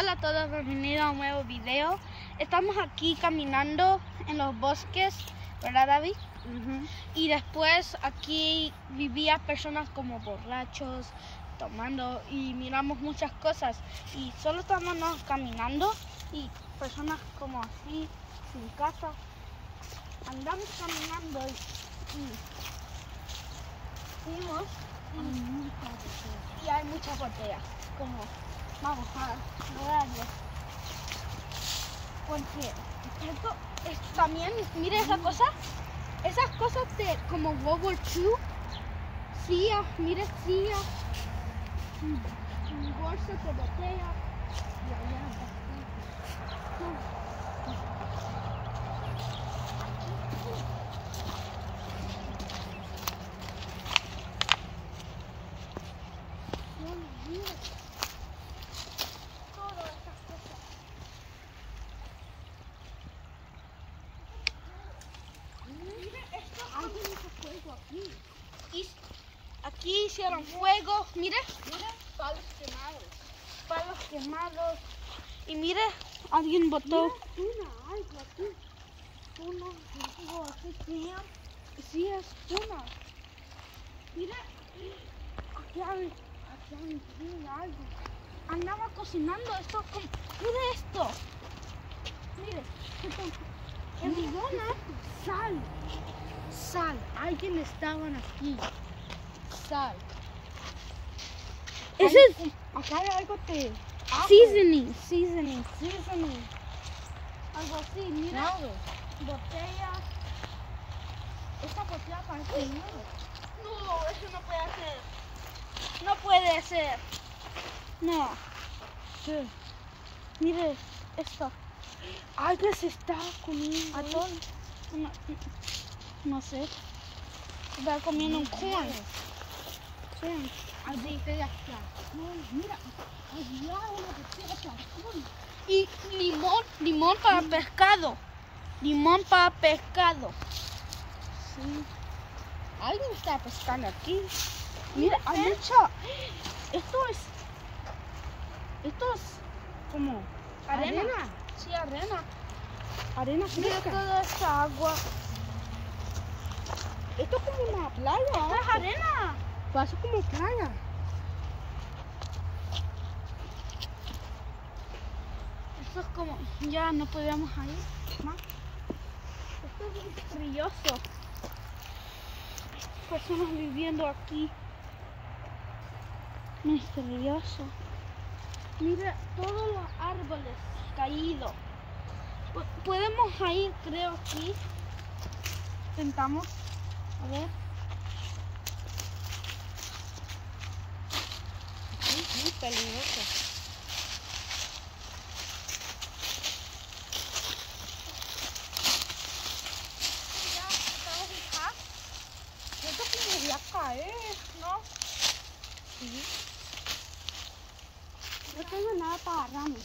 Hola a todos, bienvenidos a un nuevo video. Estamos aquí caminando en los bosques, ¿verdad David? Y después aquí vivían personas como borrachos, tomando y miramos muchas cosas. Y solo estamos caminando y personas como así, sin casa. Andamos caminando y, y fuimos y, y hay muchas botellas. Como, vamos a lograrlo. Porque esto es también, mire esa cosa, esas cosas de como World War II, sillas, mire sillas, bolsas de botella. Y allá Todas estas cosas. Mire esto, hay mucho fuego aquí. Y aquí hicieron fuego, mire, mire, palos quemados. Palos quemados. Y mire, alguien botó. Tuna, algo aquí. Algo así, sí, es tuna. Mire, aquí hay, aquí hay sí, algo. Andaba cocinando esto, con, mire esto. Mire, en mi zona, sal, sal. Alguien estaban aquí. Sal. Ese es Acá hay algo de ajo. seasoning, seasoning, seasoning. Algo así, mira. Claro. Botellas. Esta botella parece nueva. No, eso no puede ser. No puede ser. No. Sí. Mire esto. Alguien se está comiendo. Atol. No, no sé. Está comiendo un corn. Sí. Aceite de acá. No, mira, una. Y limón, limón para pescado. Limón para pescado. Sí. Alguien está pescando aquí. Mira, hay ¿eh? mucha. Esto es. Esto es como Arena. arena. Sí, arena. Arena Mira fresca. toda esta agua. Esto es como una playa. Esto es arena. Pasa como playa. Esto es como, ya no podíamos ir más. Esto es brilloso. Personas viviendo aquí. Misterioso. Mira todos los árboles caídos. Po- Podemos ir, creo, aquí. Intentamos. A ver. Sí, muy peligroso. Ya, estamos acá. Esto como voy a caer. ¿No? Sí. No tengo nada para agarrarme.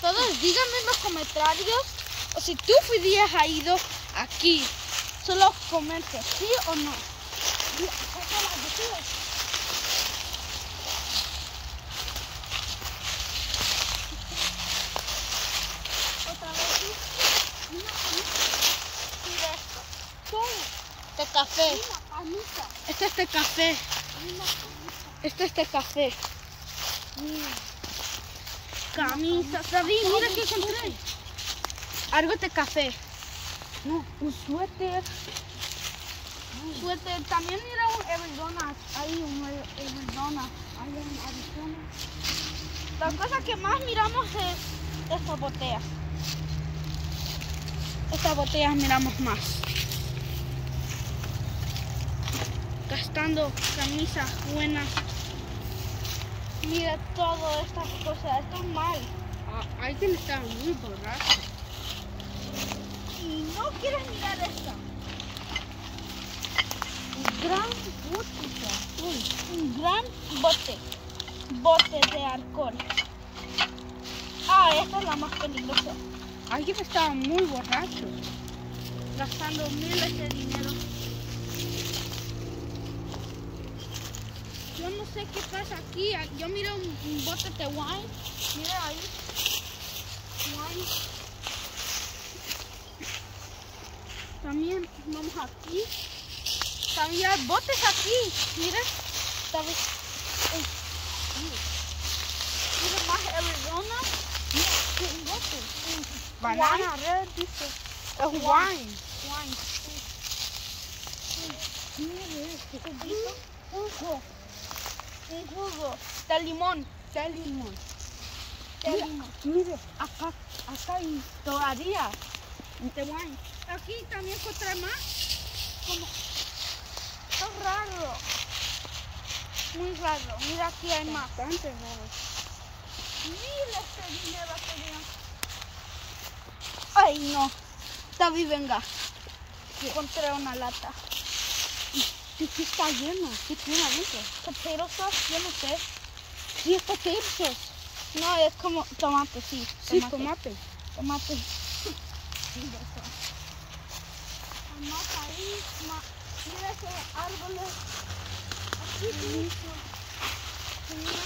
Todos díganme en los comentarios o si tú hubieras ido aquí. Solo comente, ¿sí o no? Otra vez. Mira, esto. Este café. Este es de café. Este es de café. Mira. Camisas. David, mira que encontré. Algo de café. No, un suéter. Suéter. También mira un Everdonas. Hay un Everdonas. Hay un Arizona. La cosa que más miramos es estas botellas. Estas botellas miramos más. Gastando camisas buenas. Mira todas estas cosas. Esto es mal. Ah, alguien está muy borracho. Y no quieres mirar esta. Un gran bote. Un gran bote. Bote de alcohol. Ah, esta es la más peligrosa. Alguien estaba muy borracho. Gastando miles de dinero. No sé qué pasa aquí. Yo miro un, un bote de wine. Mira ahí. Wine. También vamos aquí. También hay botes aquí. Mira. También. Ey, Mira. Más Arizona. Mira, qué bote. Banana red, dice. Es wine. Wine. Mira este, ¿qué dijo? Un jugo. De limón. De limón. De Mira, limón. mire, acá, acá hay todavía. Aquí también encontré más. Como. Es raro. Muy raro. Mira, aquí hay más. Bastante raro. Mira este dinero batería. Ay, no. David, venga. Encontré una lata. Sí, sí está lleno. ¿Qué tiene adentro? Potato sauce, yo no sé. Sí, es potatoes. No, es como tomate, sí. Sí, tomate. Tomate. Más ahí, ma- mira ese árbol. Aquí. Mira,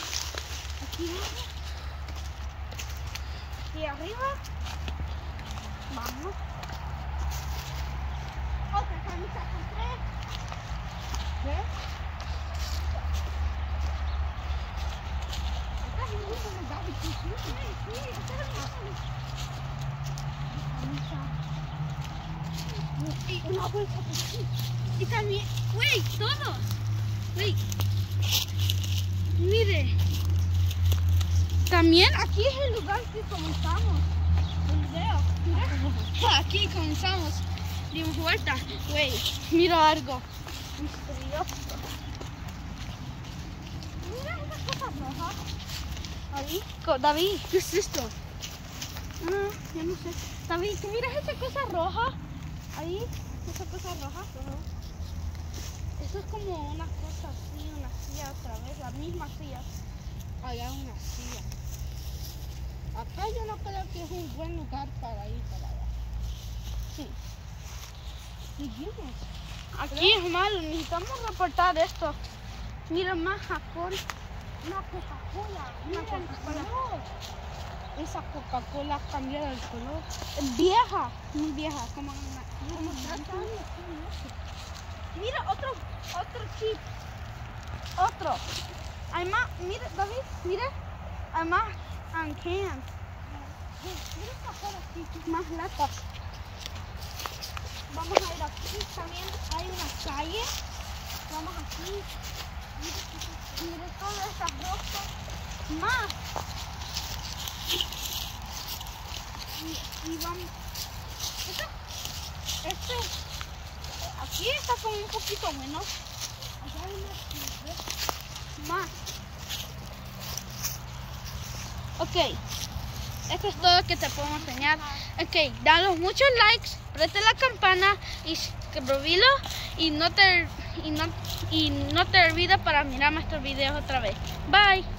aquí, aquí arriba. Vamos. Otra camisa Y una bolsa. Y también, wey, todos. Wey. Mire. También aquí es el lugar que comenzamos. Aquí comenzamos. Dimos vuelta. Wey, mira algo misterioso. Mira esas cosas rojas. Ahí. Co- David. ¿Qué es esto? Ah, yo no sé. David, ¿tú miras esa cosa roja? Ahí, esa cosa roja. Eso es como una cosa así, una silla otra vez, la misma silla. Allá una silla. Acá yo no creo que es un buen lugar para ir para allá. Sí. Seguimos. Aquí es malo, necesitamos reportar esto. Mira más jacón. Una Coca-Cola. Una Coca-Cola. Esa Coca-Cola ha cambiado el color. Vieja, muy vieja, como una. como. Mira otro, otro chip. Otro. Hay más, mira, David, mira. Hay más and cans. Mira esta cara aquí. Más latas. Vamos a ir aquí. También hay una calle. Vamos aquí. Mira todas estas rosas. Más. Y, y vamos. Esto, este, aquí está como un poquito menos. Allá hay una Más. Ok. Esto es todo que te puedo enseñar. Ok, danos muchos likes, preste la campana y suscríbelo y no te y no y no te olvides para mirar nuestros videos otra vez. Bye.